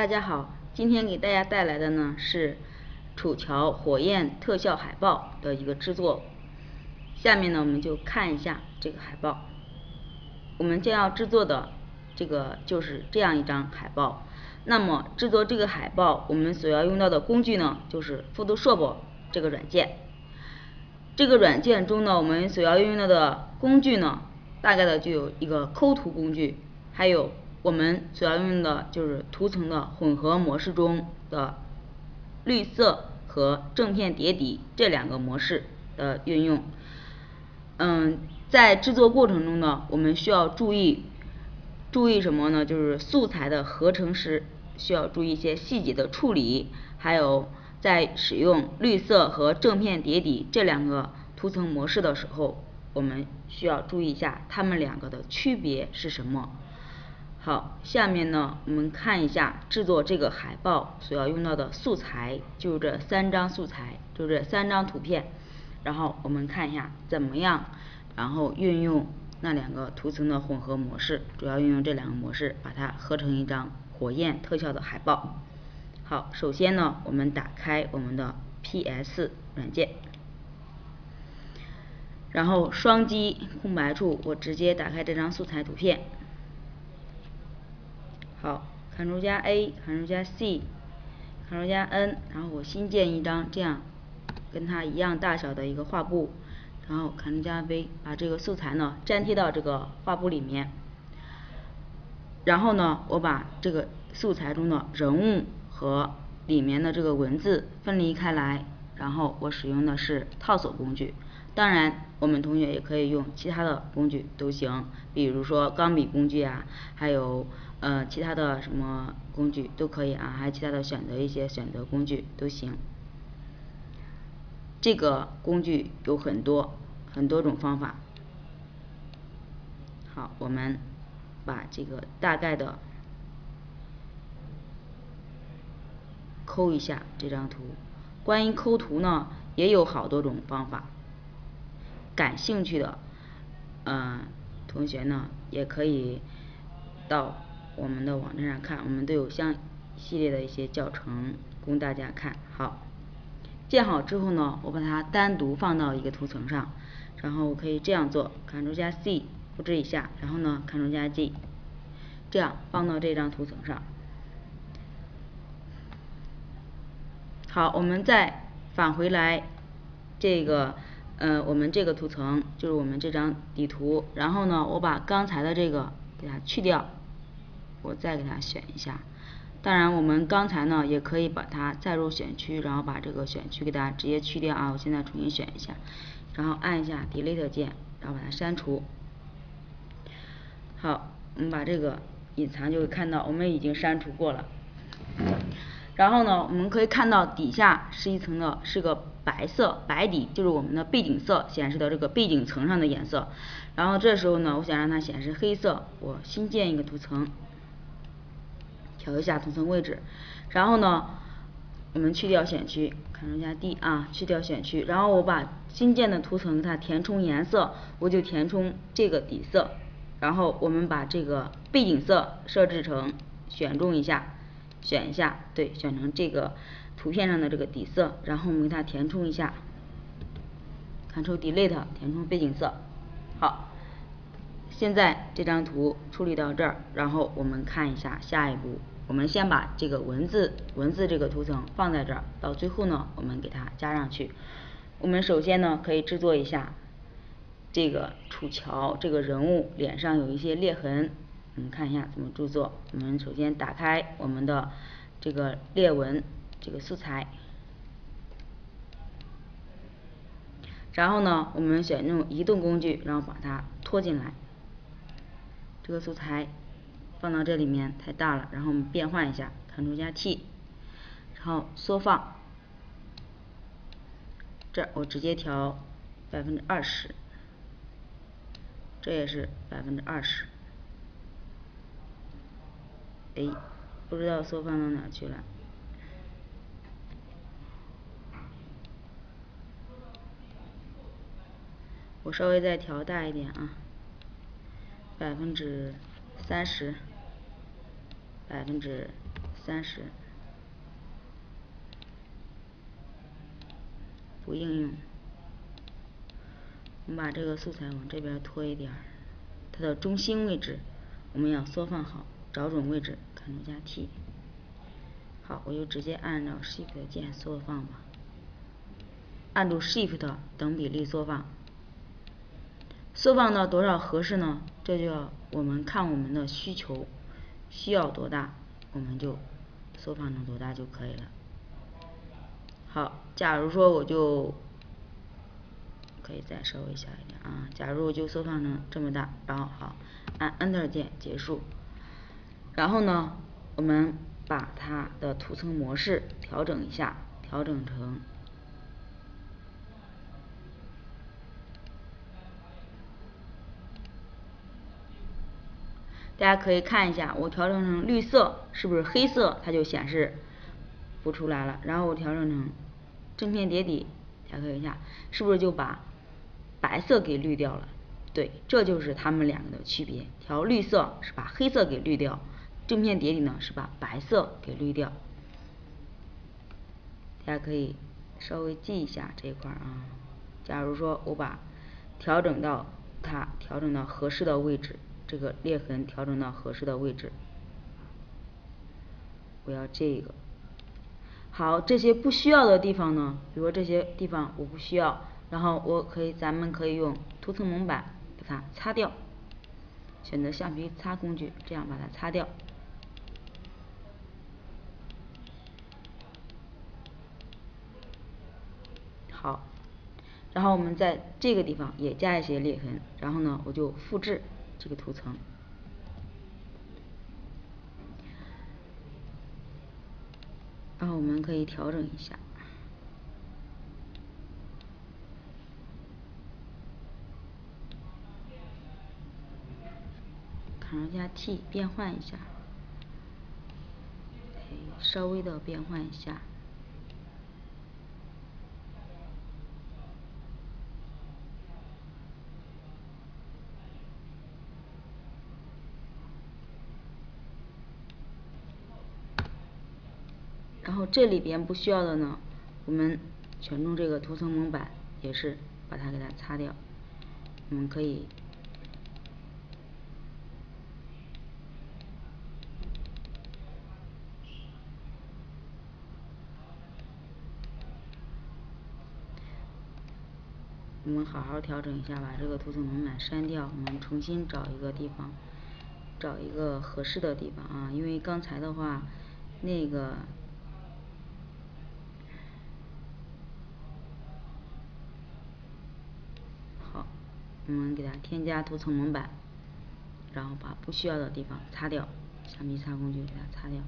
大家好，今天给大家带来的呢是楚乔火焰特效海报的一个制作。下面呢我们就看一下这个海报。我们将要制作的这个就是这样一张海报。那么制作这个海报，我们所要用到的工具呢就是 Photoshop 这个软件。这个软件中呢，我们所要用到的工具呢，大概的就有一个抠图工具，还有。我们所要用的就是图层的混合模式中的绿色和正片叠底这两个模式的运用。嗯，在制作过程中呢，我们需要注意注意什么呢？就是素材的合成时需要注意一些细节的处理，还有在使用绿色和正片叠底这两个图层模式的时候，我们需要注意一下它们两个的区别是什么。好，下面呢，我们看一下制作这个海报所要用到的素材，就这三张素材，就这三张图片。然后我们看一下怎么样，然后运用那两个图层的混合模式，主要运用这两个模式，把它合成一张火焰特效的海报。好，首先呢，我们打开我们的 PS 软件，然后双击空白处，我直接打开这张素材图片。好，Ctrl 加 A，Ctrl 加 C，Ctrl 加 N，然后我新建一张这样跟它一样大小的一个画布，然后 Ctrl 加 V，把这个素材呢粘贴到这个画布里面。然后呢，我把这个素材中的人物和里面的这个文字分离开来，然后我使用的是套索工具。当然，我们同学也可以用其他的工具都行，比如说钢笔工具啊，还有。呃，其他的什么工具都可以啊，还有其他的选择一些选择工具都行。这个工具有很多很多种方法。好，我们把这个大概的抠一下这张图。关于抠图呢，也有好多种方法。感兴趣的嗯同学呢，也可以到。我们的网站上看，我们都有相系列的一些教程供大家看好。建好之后呢，我把它单独放到一个图层上，然后我可以这样做，Ctrl 加 C 复制一下，然后呢，Ctrl 加 G，这样放到这张图层上。好，我们再返回来这个呃我们这个图层就是我们这张底图，然后呢，我把刚才的这个给它去掉。我再给它选一下，当然我们刚才呢也可以把它再入选区，然后把这个选区给它直接去掉啊。我现在重新选一下，然后按一下 Delete 键，然后把它删除。好，我们把这个隐藏就会看到我们已经删除过了。然后呢，我们可以看到底下是一层的是个白色白底，就是我们的背景色显示的这个背景层上的颜色。然后这时候呢，我想让它显示黑色，我新建一个图层。调一下图层位置，然后呢，我们去掉选区，Ctrl 加 D 啊，去掉选区，然后我把新建的图层给它填充颜色，我就填充这个底色，然后我们把这个背景色设置成选中一下，选一下，对，选成这个图片上的这个底色，然后我们给它填充一下，Ctrl Delete 填充背景色，好。现在这张图处理到这儿，然后我们看一下下一步。我们先把这个文字文字这个图层放在这儿，到最后呢，我们给它加上去。我们首先呢，可以制作一下这个楚乔这个人物脸上有一些裂痕，我们看一下怎么制作。我们首先打开我们的这个裂纹这个素材，然后呢，我们选用移动工具，然后把它拖进来。这个素材放到这里面太大了，然后我们变换一下，Ctrl 加 T，然后缩放，这我直接调百分之二十，这也是百分之二十，哎，不知道缩放到哪去了，我稍微再调大一点啊。百分之三十，百分之三十。不应用。我们把这个素材往这边拖一点，它的中心位置我们要缩放好，找准位置，Ctrl 加 T。好，我就直接按照 Shift 键缩放吧。按住 Shift 等比例缩放。缩放到多少合适呢？这就要我们看我们的需求，需要多大，我们就缩放成多大就可以了。好，假如说我就可以再稍微小一点啊。假如我就缩放成这么大，然后好，按 Enter 键结束。然后呢，我们把它的图层模式调整一下，调整成。大家可以看一下，我调整成绿色，是不是黑色它就显示不出来了？然后我调整成正片叠底，调整一下，是不是就把白色给滤掉了？对，这就是它们两个的区别。调绿色是把黑色给滤掉，正片叠底呢是把白色给滤掉。大家可以稍微记一下这一块啊。假如说我把调整到它调整到合适的位置。这个裂痕调整到合适的位置，我要这个。好，这些不需要的地方呢，比如说这些地方我不需要，然后我可以，咱们可以用图层蒙版把它擦掉，选择橡皮擦工具，这样把它擦掉。好，然后我们在这个地方也加一些裂痕，然后呢，我就复制。这个图层，然后我们可以调整一下，Ctrl 加 T 变换一下，稍微的变换一下。然后这里边不需要的呢，我们选中这个图层蒙版，也是把它给它擦掉。我们可以，我们好好调整一下，把这个图层蒙版删掉，我们重新找一个地方，找一个合适的地方啊，因为刚才的话，那个。我们给它添加图层蒙版，然后把不需要的地方擦掉，橡皮擦工具给它擦掉。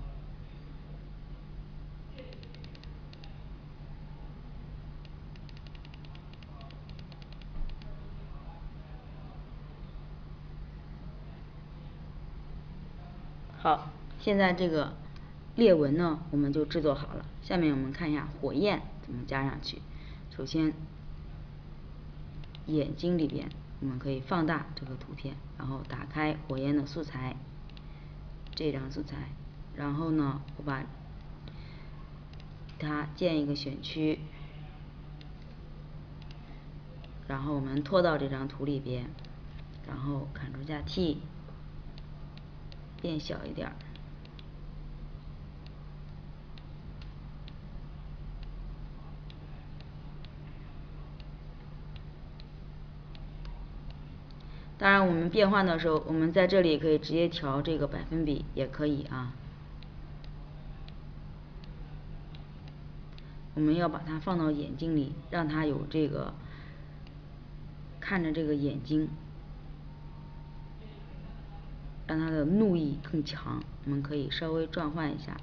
好，现在这个裂纹呢，我们就制作好了。下面我们看一下火焰怎么加上去。首先，眼睛里边。我们可以放大这个图片，然后打开火焰的素材，这张素材，然后呢，我把它建一个选区，然后我们拖到这张图里边，然后 Ctrl 加 T，变小一点。当然，我们变换的时候，我们在这里可以直接调这个百分比，也可以啊。我们要把它放到眼睛里，让它有这个看着这个眼睛，让它的怒意更强。我们可以稍微转换一下，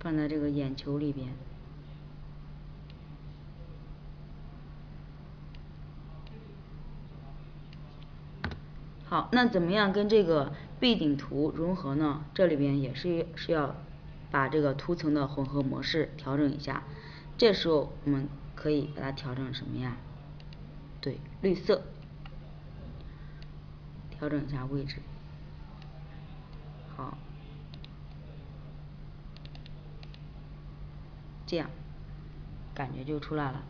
放在这个眼球里边。好，那怎么样跟这个背景图融合呢？这里边也是是要把这个图层的混合模式调整一下。这时候我们可以把它调整什么呀？对，绿色。调整一下位置。好，这样感觉就出来了。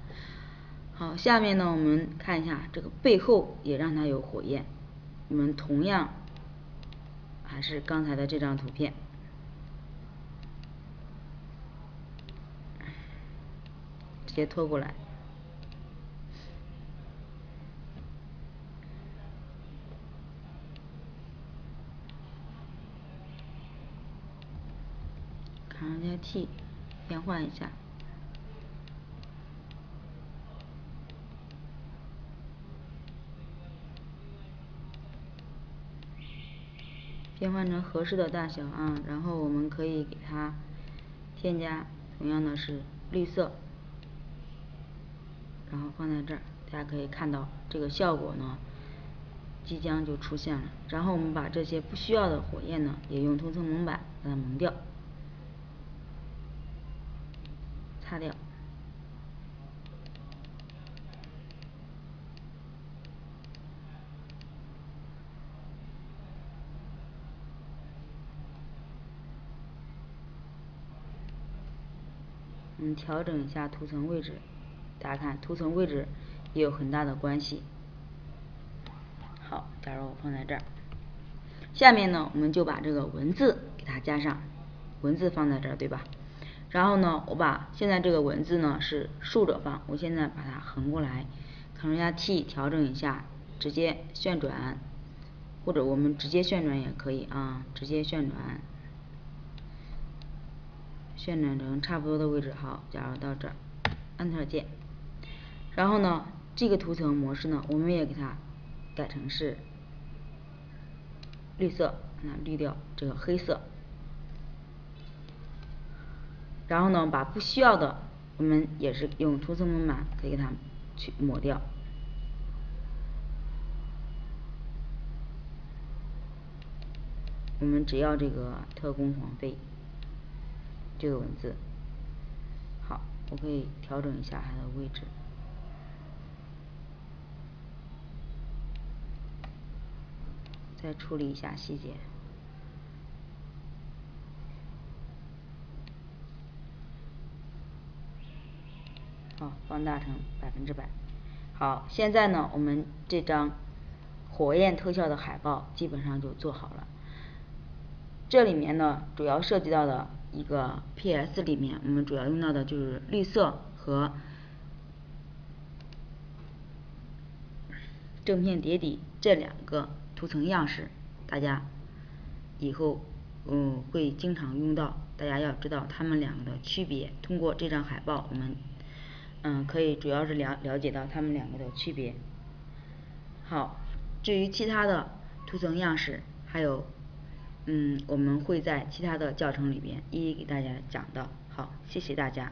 好，下面呢我们看一下这个背后也让它有火焰，我们同样还是刚才的这张图片，直接拖过来。Ctrl 加 T 变换一下，变换成合适的大小啊，然后我们可以给它添加同样的是绿色，然后放在这儿，大家可以看到这个效果呢即将就出现了。然后我们把这些不需要的火焰呢，也用涂层蒙版把它蒙掉。擦掉。我们，调整一下图层位置，大家看图层位置也有很大的关系。好，假如我放在这儿，下面呢，我们就把这个文字给它加上，文字放在这儿，对吧？然后呢，我把现在这个文字呢是竖着放，我现在把它横过来，Ctrl 加 T 调整一下，直接旋转，或者我们直接旋转也可以啊，直接旋转，旋转成差不多的位置，好，假如到这儿，Enter 键，然后呢，这个图层模式呢，我们也给它改成是绿色，把它滤掉这个黑色。然后呢，把不需要的，我们也是用涂层蒙版可以给它去抹掉。我们只要这个特工皇妃这个文字，好，我可以调整一下它的位置，再处理一下细节。好，放大成百分之百。好，现在呢，我们这张火焰特效的海报基本上就做好了。这里面呢，主要涉及到的一个 PS 里面，我们主要用到的就是绿色和正片叠底这两个图层样式，大家以后嗯会经常用到，大家要知道它们两个的区别。通过这张海报，我们嗯，可以主要是了了解到它们两个的区别。好，至于其他的图层样式，还有嗯，我们会在其他的教程里边一一给大家讲到。好，谢谢大家。